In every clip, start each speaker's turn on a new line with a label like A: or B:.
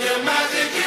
A: your magic.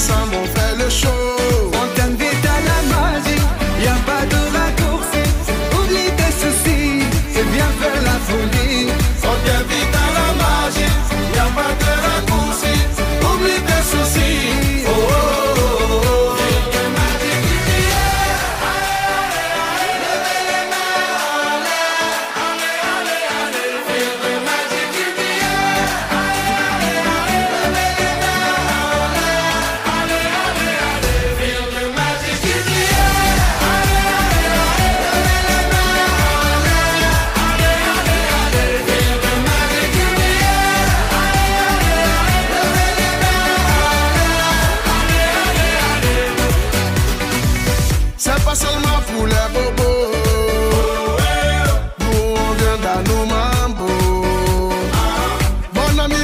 B: someone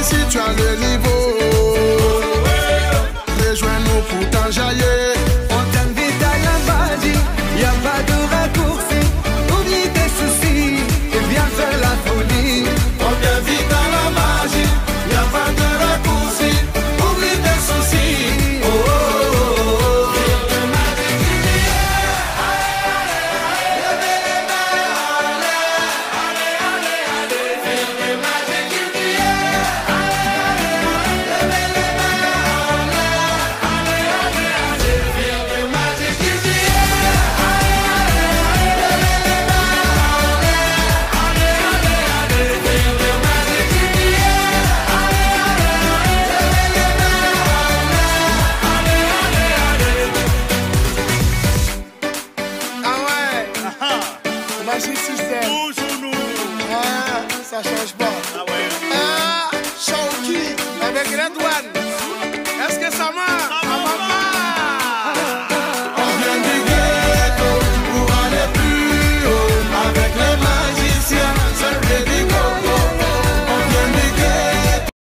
B: si tu as le niveau. a gente ah, zera.
C: Pujo no.
B: É, Sérgio Osborne. É, Shawn